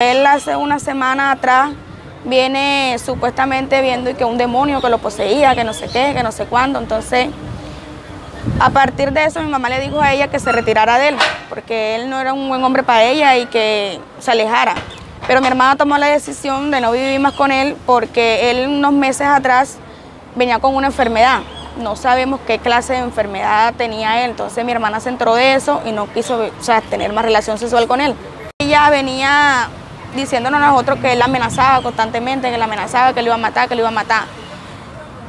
Él hace una semana atrás viene supuestamente viendo que un demonio que lo poseía, que no sé qué, que no sé cuándo. Entonces, a partir de eso mi mamá le dijo a ella que se retirara de él, porque él no era un buen hombre para ella y que se alejara. Pero mi hermana tomó la decisión de no vivir más con él porque él unos meses atrás venía con una enfermedad. No sabemos qué clase de enfermedad tenía él, entonces mi hermana se entró de eso y no quiso o sea, tener más relación sexual con él. Ella venía diciéndonos a nosotros que él la amenazaba constantemente, que la amenazaba, que le iba a matar, que le iba a matar.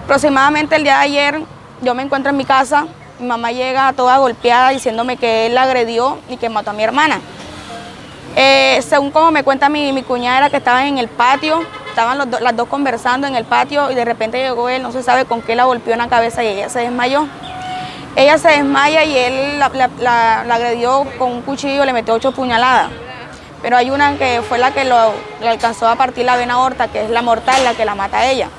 Aproximadamente el día de ayer yo me encuentro en mi casa, mi mamá llega toda golpeada diciéndome que él la agredió y que mató a mi hermana. Eh, según como me cuenta mi, cuñada que estaban en el patio, estaban las dos conversando en el patio y de repente llegó él, no se sabe con qué la golpeó en la cabeza y ella se desmayó. Ella se desmaya y él la, la agredió con un cuchillo, le metió ocho puñaladas pero hay una que fue la que lo, alcanzó a partir la vena aorta, que es la mortal, la que la mata a ella.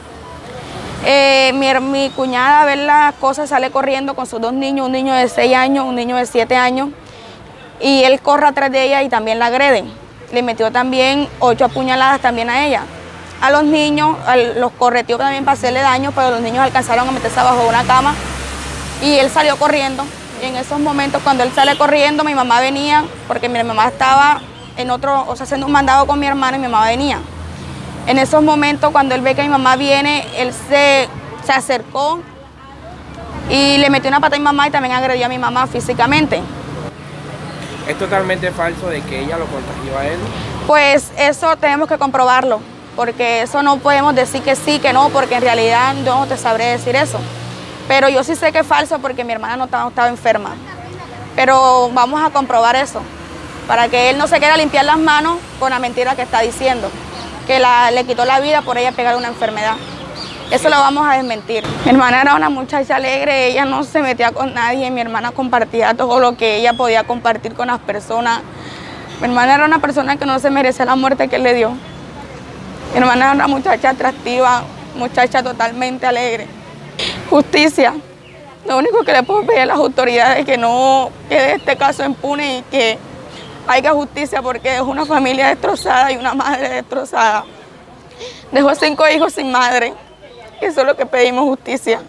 Eh, mi, cuñada a ver las cosas sale corriendo con sus dos niños, un niño de 6 años, un niño de 7 años, y él corre atrás de ella y también la agreden. Le metió también ocho apuñaladas también a ella. A los niños los correteó también para hacerle daño, pero los niños alcanzaron a meterse abajo de una cama y él salió corriendo. Y en esos momentos cuando él sale corriendo, mi mamá venía, porque mi mamá estaba en otro, o sea, haciendo un mandado con mi hermano y mi mamá venía. En esos momentos, cuando él ve que mi mamá viene, él se, se acercó y le metió una pata a mi mamá y también agredió a mi mamá físicamente. ¿Es totalmente falso de que ella lo contagió a él? Pues eso tenemos que comprobarlo, porque eso no podemos decir que sí, que no, porque en realidad yo no te sabré decir eso. Pero yo sí sé que es falso porque mi hermana no estaba, estaba enferma. Pero vamos a comprobar eso para que él no se quiera limpiar las manos con la mentira que está diciendo, que la, le quitó la vida por ella pegar una enfermedad. Eso lo vamos a desmentir. Mi hermana era una muchacha alegre, ella no se metía con nadie, mi hermana compartía todo lo que ella podía compartir con las personas. Mi hermana era una persona que no se merece la muerte que le dio. Mi hermana era una muchacha atractiva, muchacha totalmente alegre. Justicia. Lo único que le puedo pedir a las autoridades es que no quede este caso impune y que haya justicia porque es una familia destrozada y una madre destrozada. Dejó cinco hijos sin madre. Eso es lo que pedimos justicia.